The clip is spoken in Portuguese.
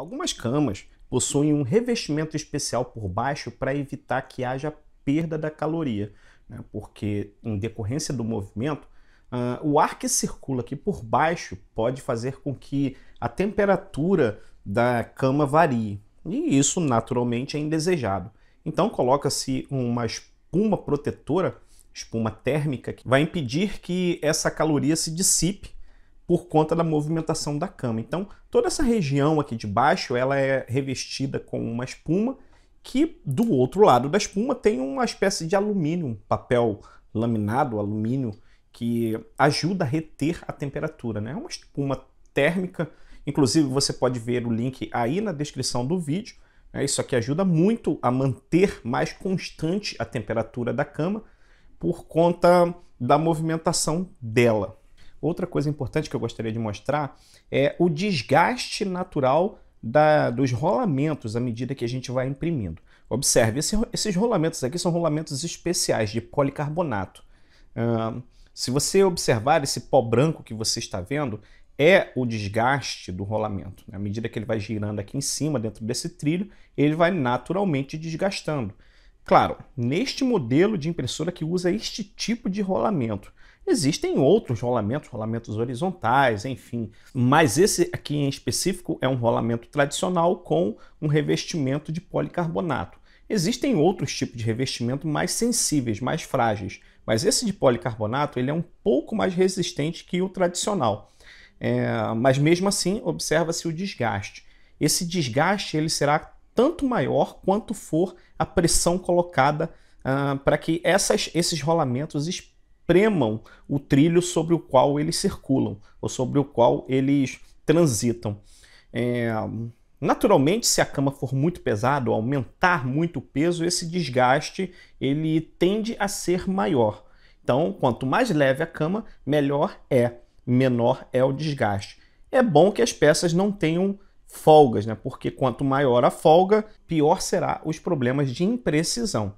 Algumas camas possuem um revestimento especial por baixo para evitar que haja perda da caloria, né? porque em decorrência do movimento, uh, o ar que circula aqui por baixo pode fazer com que a temperatura da cama varie, e isso naturalmente é indesejado. Então coloca-se uma espuma protetora, espuma térmica, que vai impedir que essa caloria se dissipe por conta da movimentação da cama. Então, toda essa região aqui de baixo, ela é revestida com uma espuma que do outro lado da espuma tem uma espécie de alumínio, um papel laminado, alumínio, que ajuda a reter a temperatura. Né? É uma espuma térmica, inclusive você pode ver o link aí na descrição do vídeo. Né? Isso aqui ajuda muito a manter mais constante a temperatura da cama por conta da movimentação dela. Outra coisa importante que eu gostaria de mostrar é o desgaste natural da, dos rolamentos à medida que a gente vai imprimindo. Observe, esse, esses rolamentos aqui são rolamentos especiais de policarbonato. Uh, se você observar esse pó branco que você está vendo, é o desgaste do rolamento. À medida que ele vai girando aqui em cima, dentro desse trilho, ele vai naturalmente desgastando. Claro, neste modelo de impressora que usa este tipo de rolamento, Existem outros rolamentos, rolamentos horizontais, enfim, mas esse aqui em específico é um rolamento tradicional com um revestimento de policarbonato. Existem outros tipos de revestimento mais sensíveis, mais frágeis, mas esse de policarbonato ele é um pouco mais resistente que o tradicional. É, mas mesmo assim observa-se o desgaste. Esse desgaste ele será tanto maior quanto for a pressão colocada uh, para que essas, esses rolamentos espremam o trilho sobre o qual eles circulam ou sobre o qual eles transitam. É, naturalmente, se a cama for muito pesada ou aumentar muito o peso, esse desgaste ele tende a ser maior. Então, quanto mais leve a cama, melhor é, menor é o desgaste. É bom que as peças não tenham folgas, né? porque quanto maior a folga, pior será os problemas de imprecisão.